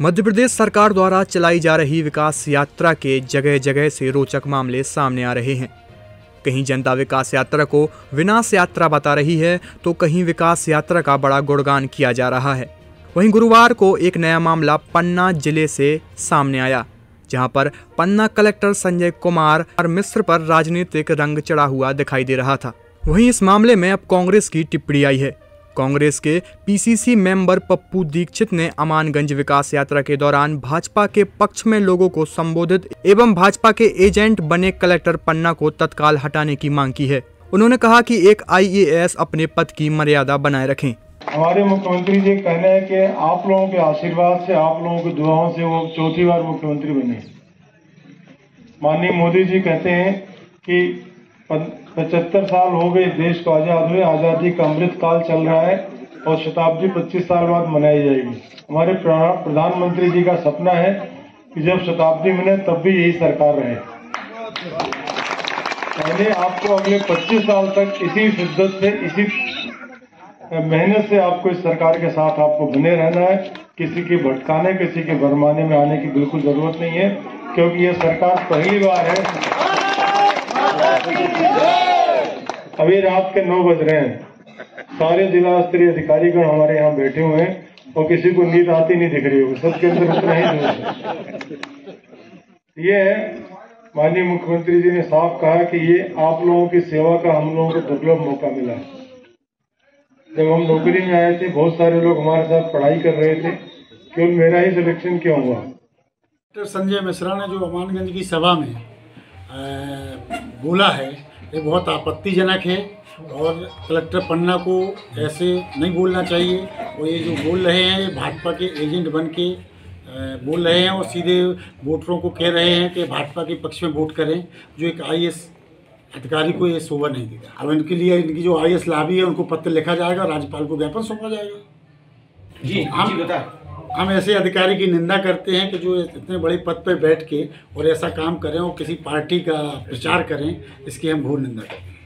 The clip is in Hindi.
मध्य प्रदेश सरकार द्वारा चलाई जा रही विकास यात्रा के जगह जगह से रोचक मामले सामने आ रहे हैं। कहीं जनता विकास यात्रा को विनाश यात्रा बता रही है तो कहीं विकास यात्रा का बड़ा गुणगान किया जा रहा है। वहीं गुरुवार को एक नया मामला पन्ना ज़िले से सामने आया, जहाँ पर पन्ना कलेक्टर संजय कुमार और मिश्र पर राजनीतिक रंग चढ़ा हुआ दिखाई दे रहा था। वहीं इस मामले में अब कांग्रेस की टिप्पणी आई है। कांग्रेस के पीसीसी मेंबर पप्पू दीक्षित ने अमानगंज विकास यात्रा के दौरान भाजपा के पक्ष में लोगों को संबोधित एवं भाजपा के एजेंट बने कलेक्टर पन्ना को तत्काल हटाने की मांग की है। उन्होंने कहा कि एक आईएएस अपने पद की मर्यादा बनाए रखें। हमारे मुख्यमंत्री जी कहना है कि आप लोगों के आशीर्वाद से, आप लोगों की दुआओं से वो चौथी बार मुख्यमंत्री बने। माननीय मोदी जी कहते हैं कि पचहत्तर साल हो गए देश को आज़ाद हुए। आज़ादी का अमृत काल चल रहा है और शताब्दी 25 साल बाद मनाई जाएगी। हमारे प्रधानमंत्री जी का सपना है कि जब शताब्दी मिले तब भी यही सरकार रहे। पहले आपको अगले 25 साल तक इसी शिद्दत से, इसी मेहनत से आपको इस सरकार के साथ आपको बने रहना है। किसी के भटकाने, किसी के भरमाने में आने की बिल्कुल ज़रूरत नहीं है, क्योंकि ये सरकार पहली बार है अभी रात के नौ बज रहे हैं। सारे जिला स्तरीय अधिकारीगण हमारे यहाँ बैठे हुए हैं और किसी को नींद आती नहीं दिख रही होगी। सबके अंदर उतना ही ये माननीय मुख्यमंत्री जी ने साफ़ कहा कि ये आप लोगों की सेवा का हम लोगों को दुर्लभ मौका मिला। जब हम नौकरी में आए थे, बहुत सारे लोग हमारे साथ पढ़ाई कर रहे थे केवल मेरा ही सिलेक्शन क्यों हुआ? डॉक्टर संजय मिश्रा ने जो अमानगंज की सभा में बोला है ये बहुत आपत्तिजनक है और कलेक्टर पन्ना को ऐसे नहीं बोलना चाहिए। और ये जो बोल रहे हैं ये भाजपा के एजेंट बन के बोल रहे हैं और सीधे वोटरों को कह रहे हैं कि भाजपा के पक्ष में वोट करें जो एक आई अधिकारी को ये शोभा नहीं देगा। अब इनके लिए इनकी जो आई एस लाभी है उनको पत्र लिखा जाएगा राज्यपाल को ज्ञापन सौंपा जाएगा। जी हम बता हम ऐसे अधिकारी की निंदा करते हैं कि जो इतने बड़े पद पर बैठ के और ऐसा काम करें और किसी पार्टी का प्रचार करें, इसकी हम घोर निंदा करते हैं।